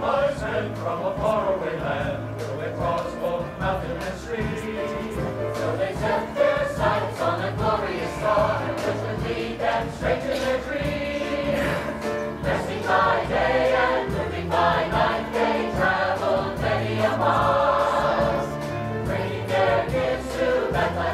wise men from a faraway land will they cross both mountain and stream. So they set their sights on a glorious star, which would lead them straight to their dream. Resting by day and moving by night, they traveled many a mile, bringing their gifts to Bethlehem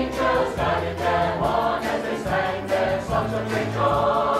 angels guided them on as they sang their songs of joy.